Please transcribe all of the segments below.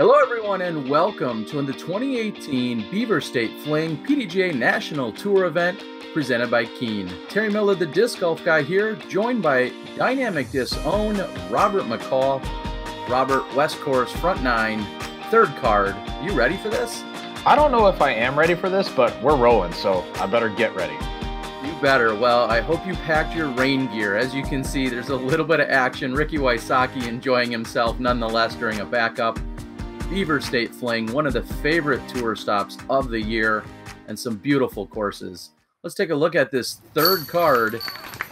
Hello, everyone, and welcome to the 2018 Beaver State Fling PDGA National Tour event presented by Keen. Terry Miller, the disc golf guy here, joined by Dynamic Disc own Robert McCall. Robert, West Course, front nine, third card. You ready for this? I don't know if I am ready for this, but we're rolling, so I better get ready. You better. Well, I hope you packed your rain gear. As you can see, there's a little bit of action. Ricky Wysocki enjoying himself nonetheless during a backup. Beaver State Fling, one of the favorite tour stops of the year, and some beautiful courses. Let's take a look at this third card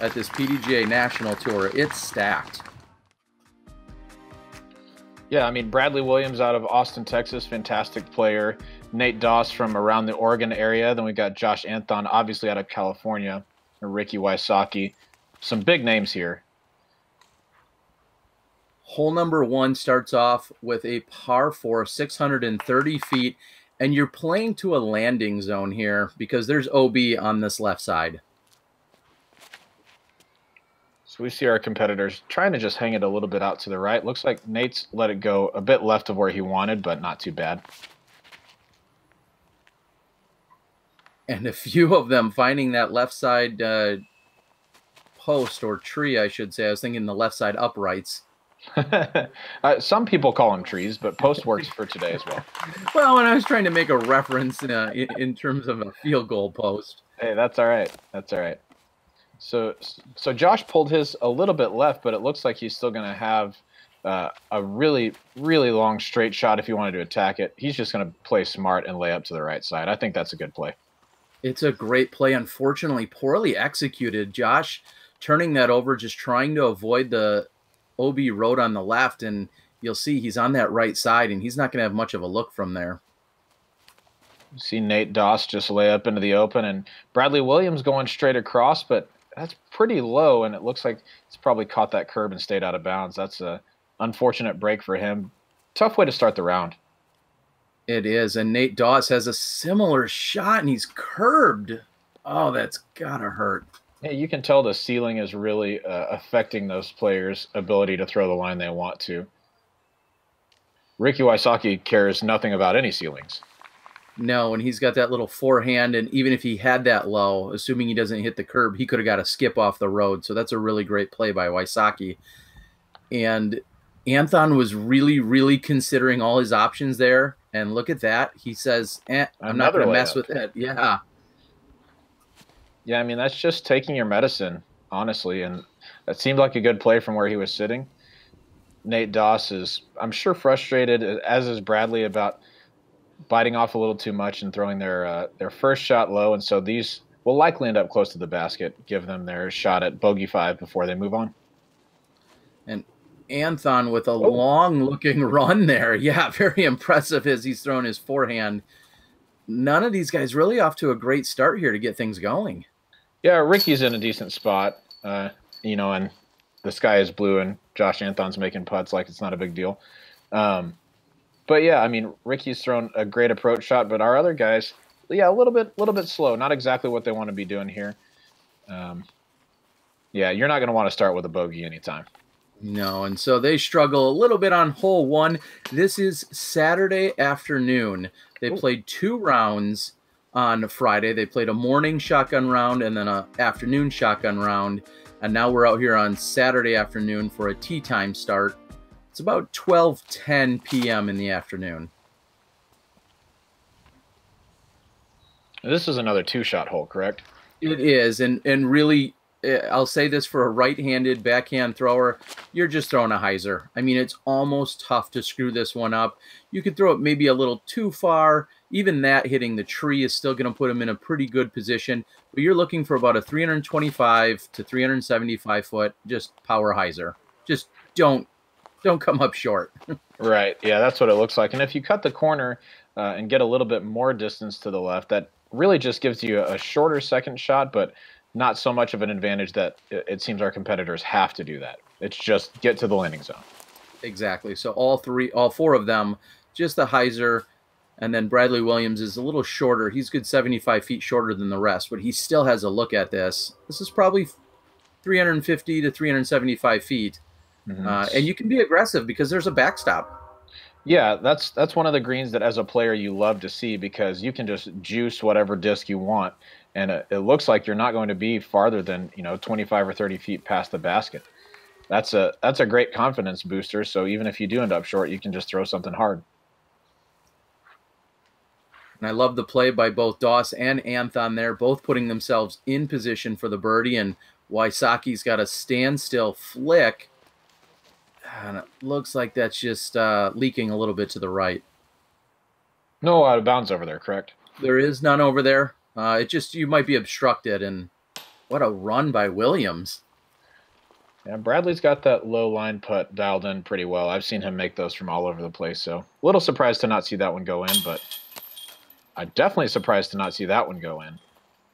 at this PDGA National Tour. It's stacked. Yeah, I mean, Bradley Williams out of Austin, Texas, fantastic player. Nate Doss from around the Oregon area. Then we got Josh Anthon, obviously out of California, and Ricky Wysocki. Some big names here. Hole number one starts off with a par four, 630 feet, and you're playing to a landing zone here because there's OB on this left side. So we see our competitors trying to just hang it a little bit out to the right. Looks like Nate's let it go a bit left of where he wanted, but not too bad. and a few of them finding that left side uh, post or tree, I should say. I was thinking the left side uprights. uh, some people call them trees, but post works for today as well. Well, when I was trying to make a reference uh, in, in terms of a field goal post. Hey, that's all right. That's all right. So, so Josh pulled his a little bit left, but it looks like he's still going to have uh, a really, really long straight shot if he wanted to attack it. He's just going to play smart and lay up to the right side. I think that's a good play. It's a great play. Unfortunately, poorly executed. Josh turning that over, just trying to avoid the OB road on the left. And you'll see he's on that right side, and he's not going to have much of a look from there. see Nate Doss just lay up into the open, and Bradley Williams going straight across, but that's pretty low, and it looks like it's probably caught that curb and stayed out of bounds. That's a unfortunate break for him. Tough way to start the round. It is. And Nate Doss has a similar shot and he's curbed. Oh, that's got to hurt. Yeah, you can tell the ceiling is really uh, affecting those players' ability to throw the line they want to. Ricky Wysocki cares nothing about any ceilings. No, and he's got that little forehand, and even if he had that low, assuming he doesn't hit the curb, he could have got a skip off the road. So that's a really great play by Wysocki. And Anthon was really, really considering all his options there. And look at that. He says, eh, I'm Another not going to mess with it. Yeah. Yeah, I mean, that's just taking your medicine, honestly. And that seemed like a good play from where he was sitting. Nate Doss is, I'm sure, frustrated, as is Bradley, about biting off a little too much and throwing their uh, their first shot low. And so these will likely end up close to the basket, give them their shot at bogey five before they move on. And Anthon with a oh. long looking run there. Yeah, very impressive as he's thrown his forehand. None of these guys really off to a great start here to get things going. Yeah, Ricky's in a decent spot, uh, you know, and the sky is blue and Josh Anthon's making putts like it's not a big deal. Um, but yeah, I mean, Ricky's thrown a great approach shot, but our other guys, yeah, a little bit, a little bit slow. Not exactly what they want to be doing here. Um, yeah, you're not going to want to start with a bogey anytime. No, and so they struggle a little bit on hole one. This is Saturday afternoon. They Ooh. played two rounds on Friday. They played a morning shotgun round and then a afternoon shotgun round. And now we're out here on Saturday afternoon for a tee time start. It's about 12:10 p.m. in the afternoon. This is another two-shot hole, correct? It is, and and really Eh, I'll say this for a right-handed backhand thrower, you're just throwing a hyzer. I mean, it's almost tough to screw this one up. You could throw it maybe a little too far. Even that hitting the tree is still going to put him in a pretty good position. But you're looking for about a 325 to 375 foot just power hyzer. Just don't don't come up short. right. Yeah, that's what it looks like. And if you cut the corner uh, and get a little bit more distance to the left, that really just gives you a shorter second shot, but not so much of an advantage that it seems our competitors have to do that. It's just get to the landing zone. Exactly. So all three, all four of them, just the hyzer, and then Bradley Williams is a little shorter. He's good 75 feet shorter than the rest, but he still has a look at this. This is probably 350 to 375 feet. Mm-hmm. Uh, and you can be aggressive because there's a backstop. Yeah, that's that's one of the greens that as a player you love to see because you can just juice whatever disc you want, and it, it looks like you're not going to be farther than you know 25 or 30 feet past the basket. That's a that's a great confidence booster. So even if you do end up short, you can just throw something hard. And I love the play by both Doss and Anthon there, both putting themselves in position for the birdie. And Wysocki's got a standstill flick. And it looks like that's just uh, leaking a little bit to the right. No out of bounds over there, correct? There is none over there. Uh, it just, you might be obstructed. And what a run by Williams. Yeah, Bradley's got that low line putt dialed in pretty well. I've seen him make those from all over the place. So a little surprised to not see that one go in, but I'm definitely surprised to not see that one go in.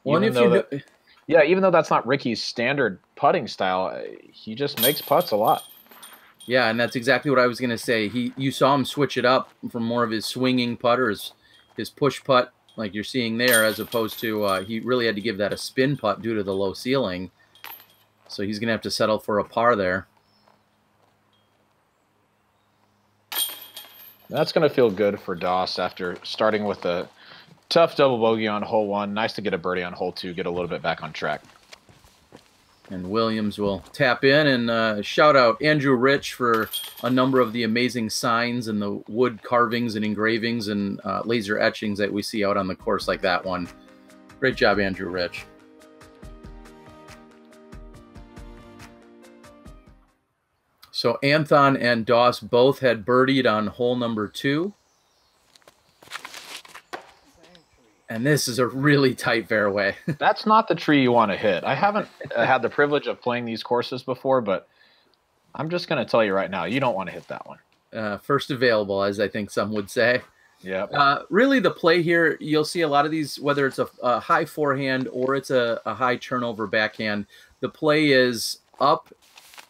Well, if you that, yeah, even though that's not Ricky's standard putting style, uh, he just makes putts a lot. Yeah, and that's exactly what I was going to say. He, you saw him switch it up from more of his swinging putters, his push putt, like you're seeing there, as opposed to uh, he really had to give that a spin putt due to the low ceiling. So he's going to have to settle for a par there. That's going to feel good for Doss after starting with a Tough double bogey on hole one. Nice to get a birdie on hole two, get a little bit back on track. And Williams will tap in and uh, shout out Andrew Rich for a number of the amazing signs and the wood carvings and engravings and uh, laser etchings that we see out on the course, like that one. Great job, Andrew Rich. So Anthon and Doss both had birdied on hole number two. And this is a really tight fairway. That's not the tree you want to hit. I haven't had the privilege of playing these courses before, but I'm just going to tell you right now, you don't want to hit that one. Uh, first available, as I think some would say. Yeah. Uh, really, the play here, you'll see a lot of these, whether it's a, a high forehand or it's a, a high turnover backhand, the play is up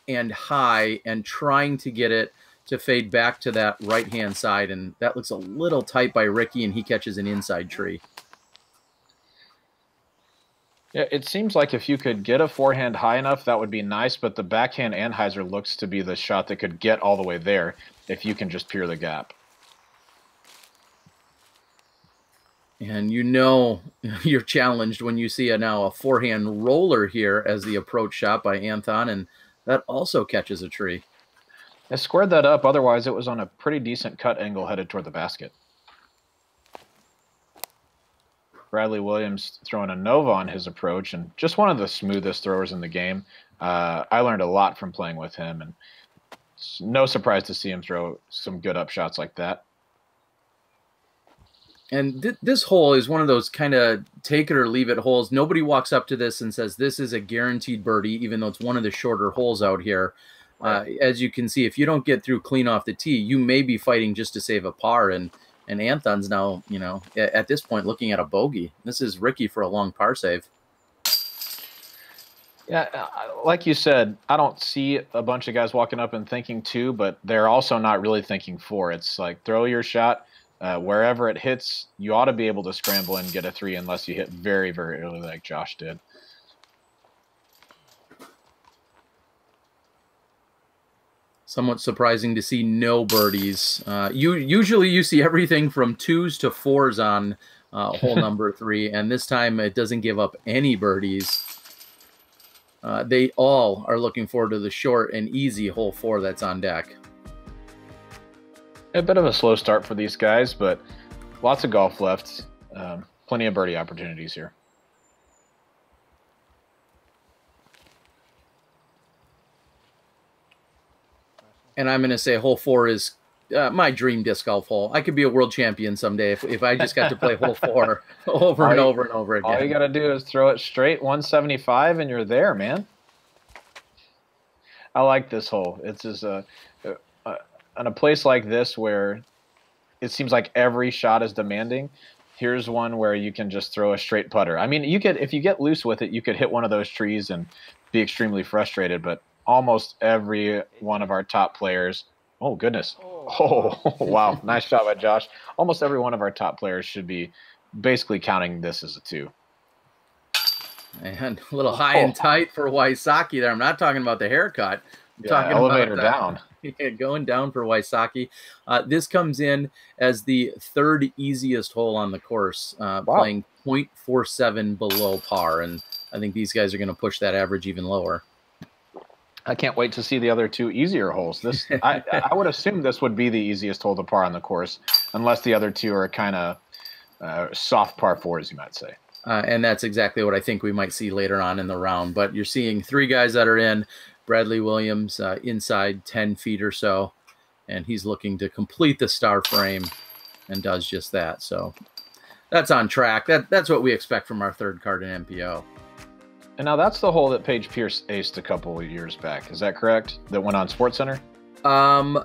and high and trying to get it to fade back to that right hand side. And that looks a little tight by Ricky, and he catches an inside tree. Yeah, it seems like if you could get a forehand high enough, that would be nice. But the backhand anhyzer looks to be the shot that could get all the way there if you can just peer the gap. And you know you're challenged when you see a now a forehand roller here as the approach shot by Anthon, and that also catches a tree. I squared that up. Otherwise, it was on a pretty decent cut angle headed toward the basket. Bradley Williams throwing a Nova on his approach and just one of the smoothest throwers in the game. Uh, I learned a lot from playing with him, and no surprise to see him throw some good up shots like that. And th- this hole is one of those kind of take it or leave it holes. Nobody walks up to this and says this is a guaranteed birdie, even though it's one of the shorter holes out here. Uh, as you can see, if you don't get through clean off the tee, you may be fighting just to save a par. And and Anthon's now, you know, at this point looking at a bogey. This is Ricky for a long par save. Yeah, like you said, I don't see a bunch of guys walking up and thinking two, but they're also not really thinking four. It's like throw your shot uh, wherever it hits. You ought to be able to scramble and get a three, unless you hit very, very early, like Josh did. Somewhat surprising to see no birdies. Uh, you usually you see everything from twos to fours on uh, hole number three, and this time it doesn't give up any birdies. Uh, they all are looking forward to the short and easy hole four that's on deck. A bit of a slow start for these guys, but lots of golf left. Um, plenty of birdie opportunities here. And I'm going to say hole four is uh, my dream disc golf hole. I could be a world champion someday if, if I just got to play hole four over and over and over again. All you got to do is throw it straight 175 and you're there, man. I like this hole. It's just a, a, in a place like this where it seems like every shot is demanding. Here's one where you can just throw a straight putter. I mean, you could if you get loose with it, you could hit one of those trees and be extremely frustrated. But almost every one of our top players. Oh goodness! Oh, oh wow! nice shot by Josh. Almost every one of our top players should be basically counting this as a two. And a little high oh. and tight for Wysocki there. I'm not talking about the haircut. I'm yeah, talking elevator about down. yeah, going down for Wysocki. Uh, this comes in as the third easiest hole on the course, uh, wow. playing 0.47 below par. And I think these guys are going to push that average even lower. I can't wait to see the other two easier holes. This I, I would assume this would be the easiest hole to par on the course, unless the other two are kind of uh, soft par fours, you might say. Uh, and that's exactly what I think we might see later on in the round. But you're seeing three guys that are in. Bradley Williams uh, inside 10 feet or so, and he's looking to complete the star frame and does just that. So that's on track. That That's what we expect from our third card in MPO. And now that's the hole that Paige Pierce aced a couple of years back. Is that correct? That went on SportsCenter? Um,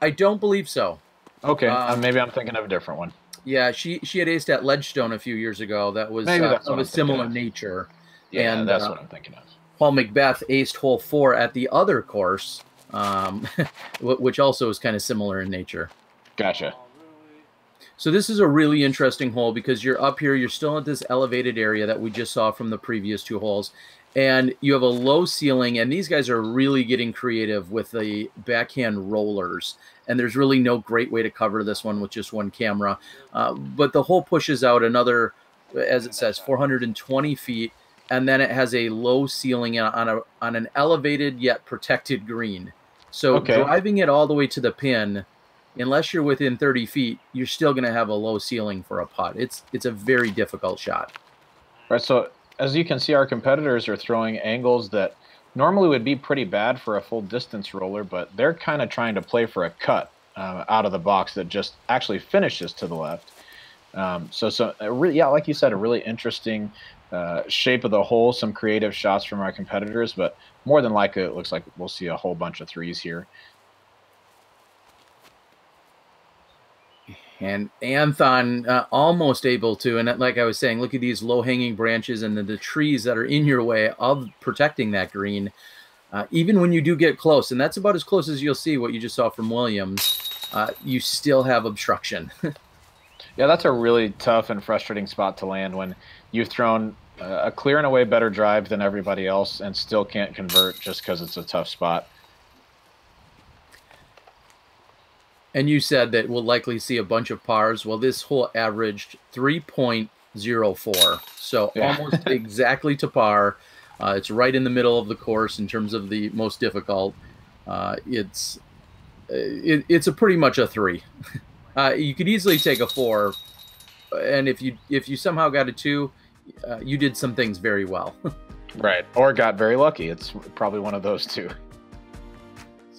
I don't believe so. Okay, uh, um, maybe I'm thinking of a different one. Yeah, she she had aced at Ledgestone a few years ago. That was uh, of a similar of. nature. Yeah, and, that's uh, what I'm thinking of. Paul McBeth aced hole four at the other course, um, which also is kind of similar in nature. Gotcha. So this is a really interesting hole because you're up here, you're still at this elevated area that we just saw from the previous two holes, and you have a low ceiling, and these guys are really getting creative with the backhand rollers and there's really no great way to cover this one with just one camera. Uh, but the hole pushes out another, as it says, 420 feet, and then it has a low ceiling on a on an elevated yet protected green. So okay. driving it all the way to the pin, unless you're within 30 feet, you're still going to have a low ceiling for a putt. It's it's a very difficult shot. Right. So as you can see, our competitors are throwing angles that normally would be pretty bad for a full distance roller, but they're kind of trying to play for a cut uh, out of the box that just actually finishes to the left. Um, so, so really, yeah, like you said, a really interesting uh, shape of the hole, some creative shots from our competitors, but more than likely, it looks like we'll see a whole bunch of threes here. And Anthon uh, almost able to. And like I was saying, look at these low hanging branches and the, the, trees that are in your way of protecting that green. Uh, even when you do get close, and that's about as close as you'll see what you just saw from Williams, uh, you still have obstruction. yeah, that's a really tough and frustrating spot to land when you've thrown a clear and away better drive than everybody else and still can't convert just because it's a tough spot. And you said that we'll likely see a bunch of pars. Well, this hole averaged 3.04, so yeah. almost exactly to par. Uh, it's right in the middle of the course in terms of the most difficult. Uh, it's it, it's a pretty much a three. Uh, you could easily take a four, and if you if you somehow got a two, uh, you did some things very well. right, or got very lucky. It's probably one of those two.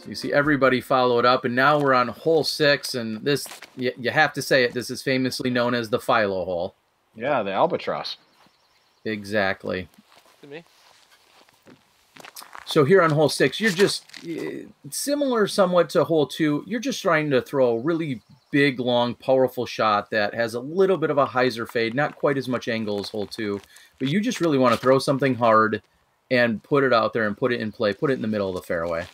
So you see everybody followed up, and now we're on hole six, and this you, you have to say it. This is famously known as the Philo hole. Yeah, the albatross. Exactly. To me. So here on hole six, you're just similar somewhat to hole two. You're just trying to throw a really big, long, powerful shot that has a little bit of a hyzer fade, not quite as much angle as hole two, but you just really want to throw something hard and put it out there and put it in play, put it in the middle of the fairway.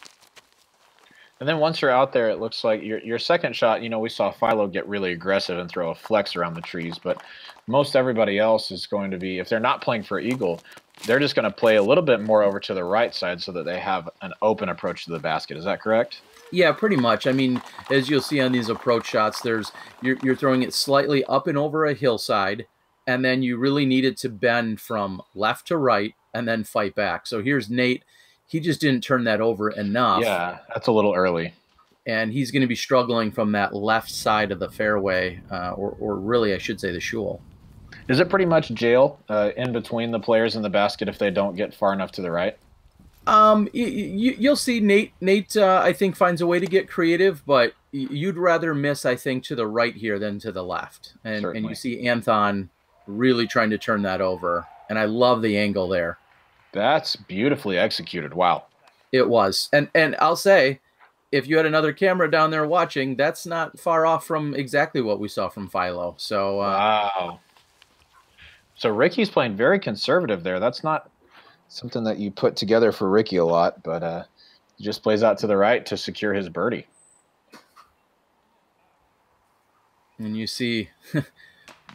And then once you're out there, it looks like your your second shot. You know, we saw Philo get really aggressive and throw a flex around the trees, but most everybody else is going to be if they're not playing for eagle, they're just going to play a little bit more over to the right side so that they have an open approach to the basket. Is that correct? Yeah, pretty much. I mean, as you'll see on these approach shots, there's you're you're throwing it slightly up and over a hillside, and then you really need it to bend from left to right and then fight back. So here's Nate he just didn't turn that over enough. Yeah, that's a little early. And he's going to be struggling from that left side of the fairway, uh, or, or really, I should say, the shul. Is it pretty much jail uh, in between the players in the basket if they don't get far enough to the right? Um, you, will see Nate. Nate, uh, I think, finds a way to get creative, but you'd rather miss, I think, to the right here than to the left. And Certainly. and you see Anthon really trying to turn that over, and I love the angle there. That's beautifully executed. Wow. It was. And and I'll say if you had another camera down there watching, that's not far off from exactly what we saw from Philo. So uh, Wow. So Ricky's playing very conservative there. That's not something that you put together for Ricky a lot, but uh he just plays out to the right to secure his birdie. And you see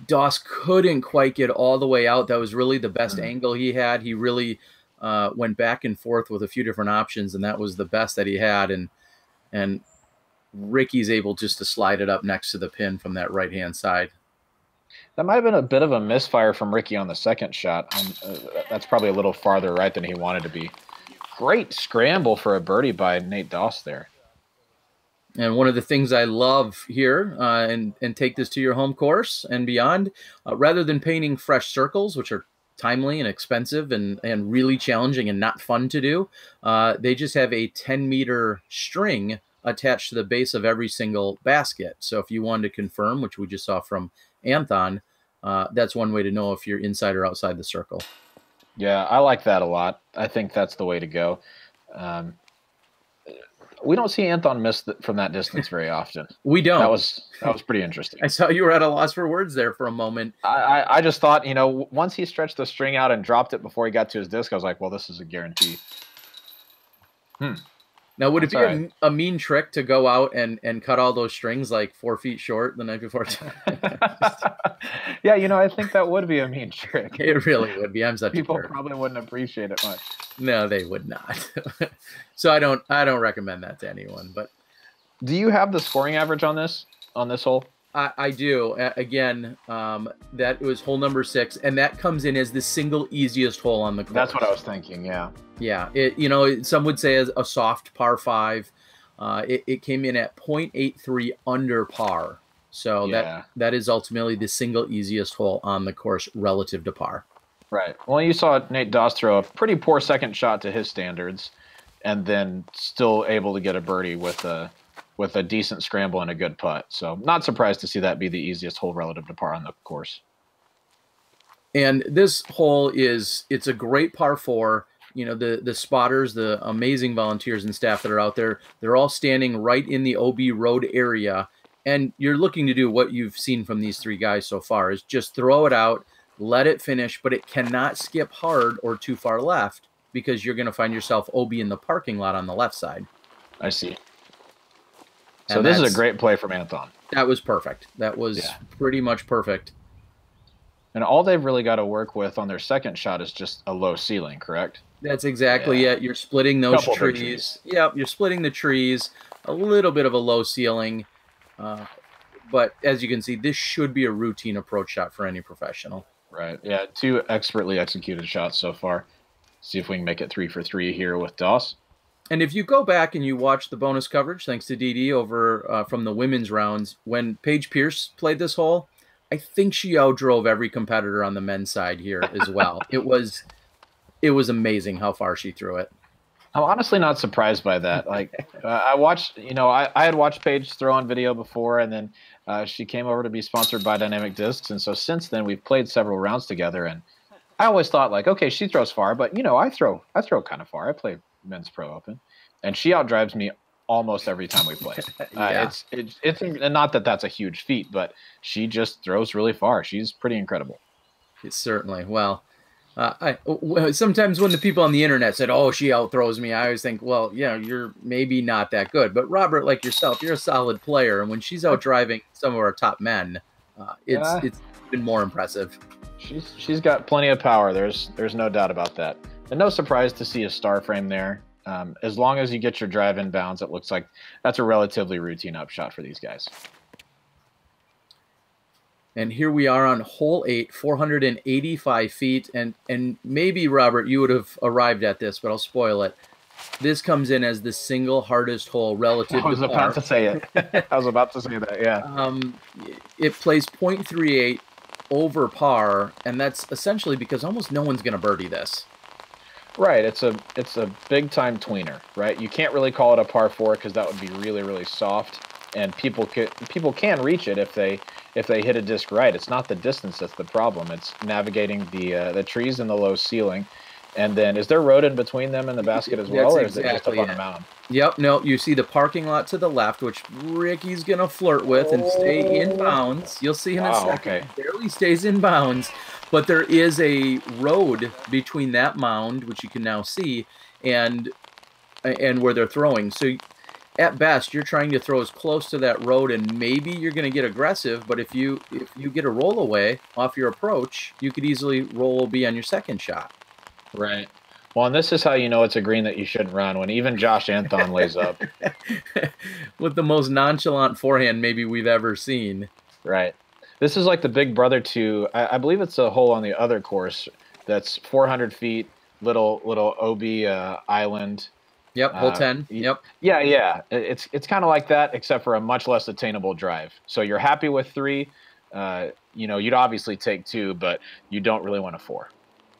Doss couldn't quite get all the way out. That was really the best mm-hmm. angle he had. He really uh, went back and forth with a few different options, and that was the best that he had. And and Ricky's able just to slide it up next to the pin from that right hand side. That might have been a bit of a misfire from Ricky on the second shot. Uh, that's probably a little farther right than he wanted to be. Great scramble for a birdie by Nate Doss there. And one of the things I love here, uh, and and take this to your home course and beyond, uh, rather than painting fresh circles, which are timely and expensive and and really challenging and not fun to do, uh, they just have a 10 meter string attached to the base of every single basket. So if you wanted to confirm, which we just saw from Anthon, uh, that's one way to know if you're inside or outside the circle. Yeah, I like that a lot. I think that's the way to go. Um, we don't see Anthon miss th- from that distance very often. we don't. That was that was pretty interesting. I saw you were at a loss for words there for a moment. I, I, I just thought, you know, once he stretched the string out and dropped it before he got to his disc, I was like, well, this is a guarantee. Hmm. Now, would That's it be right. a, a, mean trick to go out and, and cut all those strings like four feet short the night before? yeah, you know, I think that would be a mean trick. It really would be. I'm such people probably wouldn't appreciate it much. No, they would not. so I don't I don't recommend that to anyone. But do you have the scoring average on this on this hole? I, I do. again, um, that was hole number six, and that comes in as the single easiest hole on the course. That's what I was thinking. Yeah. Yeah. It you know some would say as a soft par five. Uh, it, it came in at 0.83 under par. So yeah. that that is ultimately the single easiest hole on the course relative to par. Right. Well, you saw Nate Doss throw a pretty poor second shot to his standards, and then still able to get a birdie with a with a decent scramble and a good putt. So not surprised to see that be the easiest hole relative to par on the course. And this hole is it's a great par four. You know the the spotters, the amazing volunteers and staff that are out there. They're all standing right in the OB Road area, and you're looking to do what you've seen from these three guys so far is just throw it out, let it finish, but it cannot skip hard or too far left because you're going to find yourself OB in the parking lot on the left side. I see. So this is a great play from Anthon. That was perfect. That was yeah. pretty much perfect. And all they've really got to work with on their second shot is just a low ceiling, correct? That's exactly yeah. it. You're splitting those trees. trees. Yep, you're splitting the trees. A little bit of a low ceiling. Uh, but as you can see, this should be a routine approach shot for any professional. Right. Yeah. Two expertly executed shots so far. See if we can make it three for three here with Doss. And if you go back and you watch the bonus coverage, thanks to DD over uh, from the women's rounds, when Paige Pierce played this hole, I think she outdrove every competitor on the men's side here as well. it was, it was amazing how far she threw it. I'm honestly not surprised by that. Like, uh, I watched, you know, I, I had watched Paige throw on video before, and then uh, she came over to be sponsored by Dynamic Discs, and so since then we've played several rounds together. And I always thought like, okay, she throws far, but you know, I throw, I throw kind of far. I play men's pro open, and she outdrives me almost every time we play. Uh, yeah. It's it's it's not that that's a huge feat, but she just throws really far. She's pretty incredible. It's certainly well. Uh, I sometimes when the people on the internet said, "Oh, she outthrows me," I always think, "Well, yeah, you're maybe not that good." But Robert, like yourself, you're a solid player, and when she's out driving some of our top men, uh, it's yeah. it's been more impressive. She's she's got plenty of power. There's there's no doubt about that. And no surprise to see a star frame there. Um, as long as you get your drive in bounds, it looks like that's a relatively routine upshot for these guys. And here we are on hole eight, 485 feet. And and maybe Robert, you would have arrived at this, but I'll spoil it. This comes in as the single hardest hole relative. I was to about par. to say it. I was about to say that. Yeah. Um, it plays 0.38 over par, and that's essentially because almost no one's going to birdie this. Right. It's a it's a big time tweener, right? You can't really call it a par four because that would be really really soft, and people can people can reach it if they if they hit a disc right. It's not the distance that's the problem. It's navigating the uh, the trees and the low ceiling. And then, is there a road in between them and the basket as well, or is it just up on the mound? Yep. No, you see the parking lot to the left, which Ricky's gonna flirt with and stay in bounds. You'll see in a oh, second. Okay. Barely stays in bounds, but there is a road between that mound, which you can now see, and and where they're throwing. So at best you're trying to throw as close to that road and maybe you're going to get aggressive but if you if you get a roll away off your approach you could easily roll b on your second shot right Well, and this is how you know it's a green that you shouldn't run when even Josh Anthon lays up with the most nonchalant forehand maybe we've ever seen. Right. This is like the big brother to I, I believe it's a hole on the other course that's 400 feet, little little OB uh, island. Yep, hole uh, 10. Yep. Yeah, yeah. It's it's kind of like that, except for a much less attainable drive. So you're happy with three. Uh, you know, you'd obviously take two, but you don't really want a four.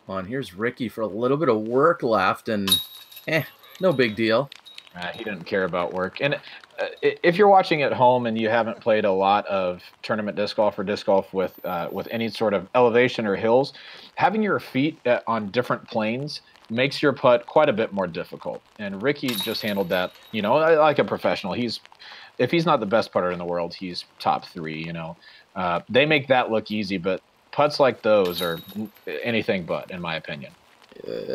Well, and here's Ricky for a little bit of work left, and eh, no big deal. Uh, he didn't care about work. And uh, if you're watching at home and you haven't played a lot of tournament disc golf or disc golf with uh, with any sort of elevation or hills, having your feet uh, on different planes makes your putt quite a bit more difficult. And Ricky just handled that, you know, like a professional. He's if he's not the best putter in the world, he's top three. You know, uh, they make that look easy, but putts like those are anything but, in my opinion.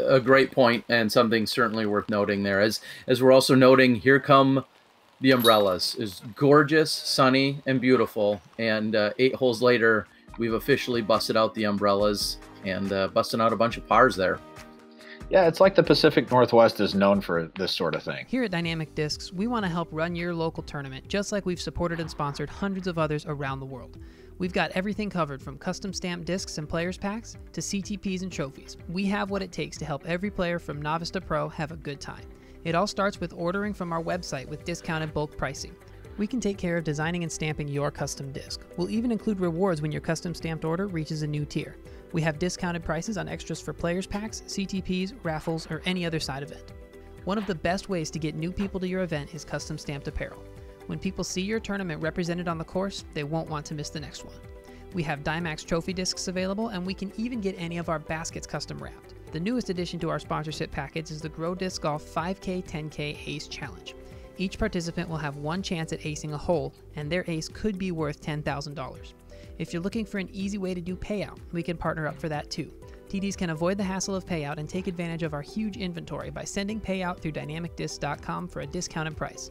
A great point and something certainly worth noting there. As as we're also noting, here come the umbrellas. is gorgeous, sunny, and beautiful. And uh, eight holes later, we've officially busted out the umbrellas and uh, busting out a bunch of pars there. Yeah, it's like the Pacific Northwest is known for this sort of thing. Here at Dynamic Discs, we want to help run your local tournament just like we've supported and sponsored hundreds of others around the world. We've got everything covered from custom stamped discs and players packs to CTPs and trophies. We have what it takes to help every player from novice to pro have a good time. It all starts with ordering from our website with discounted bulk pricing. We can take care of designing and stamping your custom disc. We'll even include rewards when your custom stamped order reaches a new tier. We have discounted prices on extras for players packs, CTPs, raffles, or any other side event. One of the best ways to get new people to your event is custom stamped apparel. When people see your tournament represented on the course, they won't want to miss the next one. We have DyeMax trophy discs available, and we can even get any of our baskets custom wrapped. The newest addition to our sponsorship package is the Grow Disc Golf 5K 10K Ace Challenge. Each participant will have one chance at acing a hole, and their ace could be worth $10,000. If you're looking for an easy way to do payout, we can partner up for that too. TDs can avoid the hassle of payout and take advantage of our huge inventory by sending payout through dynamicdisc.com for a discounted price.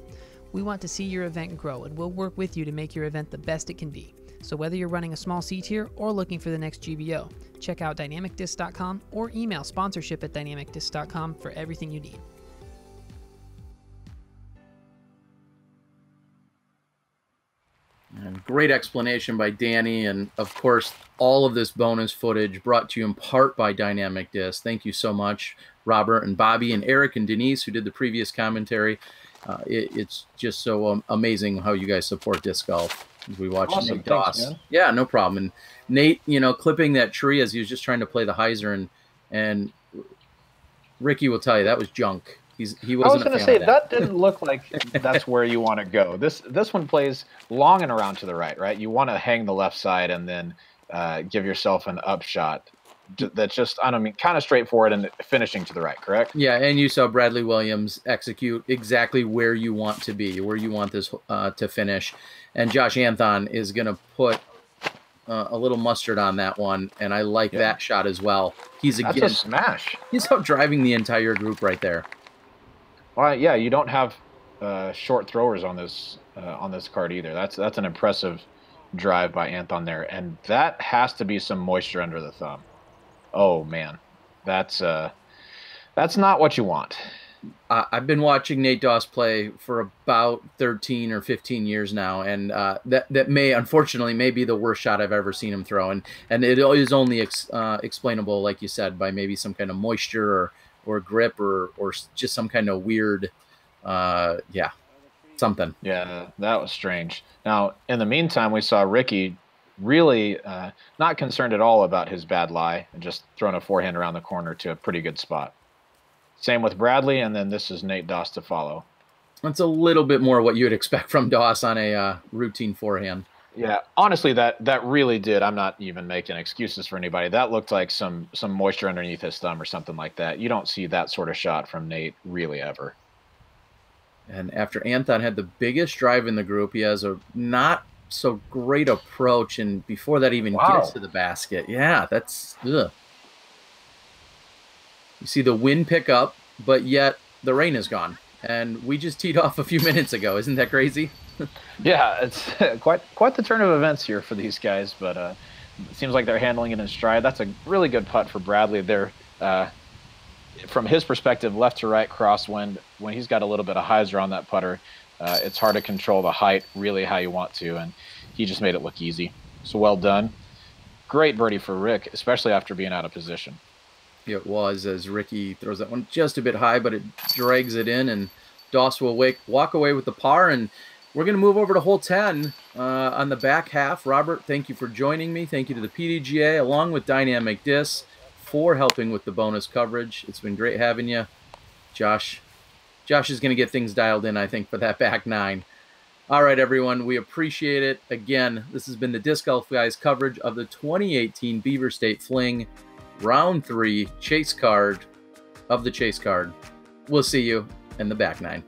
We want to see your event grow, and we'll work with you to make your event the best it can be. So whether you're running a small C tier or looking for the next GBO, check out dynamicdisc.com or email sponsorship at dynamicdisc.com for everything you need. And great explanation by Danny. And of course, all of this bonus footage brought to you in part by Dynamic Disc. Thank you so much, Robert and Bobby and Eric and Denise, who did the previous commentary. Uh, it, it's just so um, amazing how you guys support disc golf. We watch awesome. Nate Doss. Thanks, yeah, no problem. And Nate, you know, clipping that tree as he was just trying to play the hyzer, and and Ricky will tell you that was junk. He's he wasn't. I was going to say that. that didn't look like that's where you want to go. This this one plays long and around to the right, right? You want to hang the left side and then uh, give yourself an upshot that's just I don't mean kind of straightforward and finishing to the right, correct? Yeah, and you saw Bradley Williams execute exactly where you want to be, where you want this uh, to finish, and Josh Anthon is going to put uh, a little mustard on that one, and I like yeah. that shot as well. He's again That's a smash. He's out driving the entire group right there. Well, yeah, you don't have uh, short throwers on this uh, on this card either. That's that's an impressive drive by Anthon there, and that has to be some moisture under the thumb oh man, that's uh, that's not what you want. Uh, I've been watching Nate Doss play for about 13 or 15 years now, and uh, that that may unfortunately may be the worst shot I've ever seen him throw, and and it is only ex, uh, explainable, like you said, by maybe some kind of moisture or or grip or or just some kind of weird, uh, yeah, something. Yeah, that was strange. Now, in the meantime, we saw Ricky really uh, not concerned at all about his bad lie and just throwing a forehand around the corner to a pretty good spot. Same with Bradley, and then this is Nate Doss to follow. That's a little bit more what you'd expect from Doss on a uh, routine forehand. Yeah, honestly, that that really did. I'm not even making excuses for anybody. That looked like some some moisture underneath his thumb or something like that. You don't see that sort of shot from Nate really ever. And after Anthon had the biggest drive in the group, he has a not so great approach, and before that even wow. gets to the basket, yeah, that's ugh. You see the wind pick up, but yet the rain is gone, and we just teed off a few minutes ago. Isn't that crazy? Yeah, it's quite quite the turn of events here for these guys, but uh, it seems like they're handling it in stride. That's a really good putt for Bradley. They're uh, from his perspective, left to right crosswind, when he's got a little bit of hyzer on that putter, uh, it's hard to control the height really how you want to. And he just made it look easy. So well done. Great birdie for Rick, especially after being out of position. It was as Ricky throws that one just a bit high, but it drags it in, and Doss will wake, walk away with the par. And we're going to move over to hole 10 uh, on the back half. Robert, thank you for joining me. Thank you to the PDGA, along with Dynamic Disc, for helping with the bonus coverage. It's been great having you. Josh, Josh is going to get things dialed in, I think, for that back nine. All right, everyone, we appreciate it. Again, this has been the Disc Golf Guys coverage of the 2018 Beaver State Fling round three chase card of the chase card. We'll see you in the back nine.